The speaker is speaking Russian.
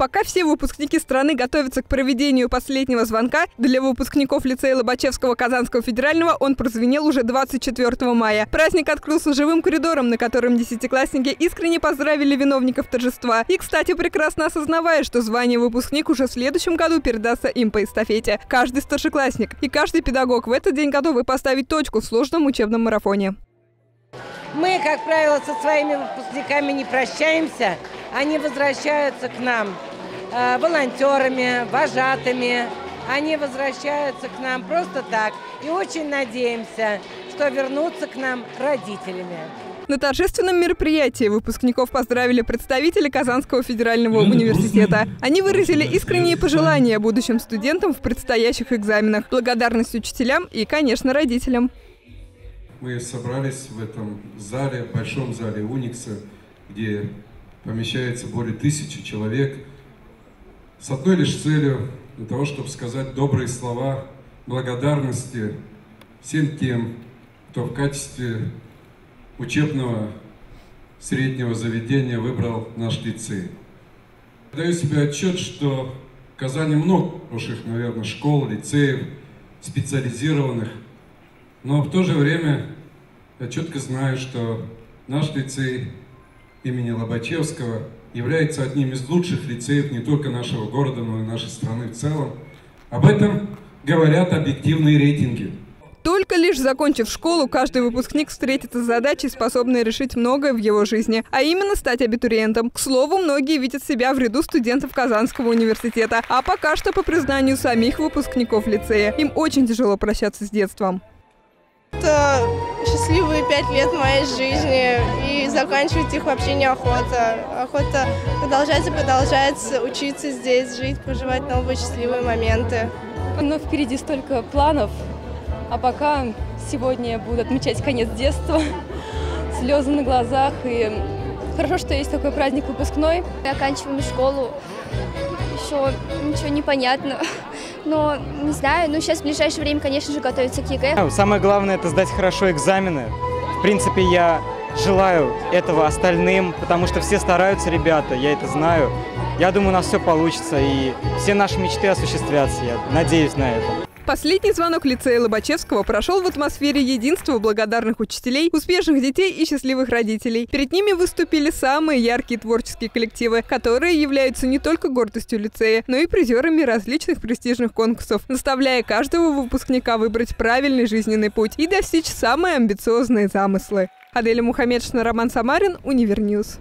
Пока все выпускники страны готовятся к проведению последнего звонка, для выпускников лицея Лобачевского Казанского федерального он прозвенел уже 24 мая. Праздник открылся живым коридором, на котором десятиклассники искренне поздравили виновников торжества. И, кстати, прекрасно осознавая, что звание выпускник уже в следующем году передастся им по эстафете. Каждый старшеклассник и каждый педагог в этот день готовы поставить точку в сложном учебном марафоне. Мы, как правило, со своими выпускниками не прощаемся, они возвращаются к нам волонтерами, вожатыми. Они возвращаются к нам просто так. И очень надеемся, что вернутся к нам родителями. На торжественном мероприятии выпускников поздравили представители Казанского федерального университета. Они выразили искренние пожелания будущим студентам в предстоящих экзаменах, благодарность учителям и, конечно, родителям. Мы собрались в этом зале, большом зале Уникса, где помещается более тысячи человек, с одной лишь целью, для того, чтобы сказать добрые слова благодарности всем тем, кто в качестве учебного среднего заведения выбрал наш лицей. Даю себе отчет, что в Казани много хороших, наверное, школ, лицеев, специализированных, но в то же время я четко знаю, что наш лицей имени Лобачевского является одним из лучших лицеев не только нашего города, но и нашей страны в целом. Об этом говорят объективные рейтинги. Только лишь закончив школу, каждый выпускник встретится с задачей, способной решить многое в его жизни, а именно стать абитуриентом. К слову, многие видят себя в ряду студентов Казанского университета, а пока что, по признанию самих выпускников лицея, им очень тяжело прощаться с детством. Это пять лет моей жизни, и заканчивать их вообще неохота. Охота продолжать и продолжать учиться здесь, жить, проживать новые счастливые моменты. Но впереди столько планов, а пока сегодня буду отмечать конец детства, слезы на глазах. И хорошо, что есть такой праздник выпускной. Мы оканчиваем школу, еще ничего не понятно. Но, не знаю, ну сейчас в ближайшее время, конечно же, готовиться к ЕГЭ. Самое главное – это сдать хорошо экзамены. В принципе, я желаю этого остальным, потому что все стараются, ребята, я это знаю. Я думаю, у нас все получится, и все наши мечты осуществятся, я надеюсь на это. Последний звонок лицея Лобачевского прошел в атмосфере единства благодарных учителей, успешных детей и счастливых родителей. Перед ними выступили самые яркие творческие коллективы, которые являются не только гордостью лицея, но и призерами различных престижных конкурсов, наставляя каждого выпускника выбрать правильный жизненный путь и достичь самые амбициозные замыслы. Аделя Мухаммедшина, Роман Самарин, Univer News.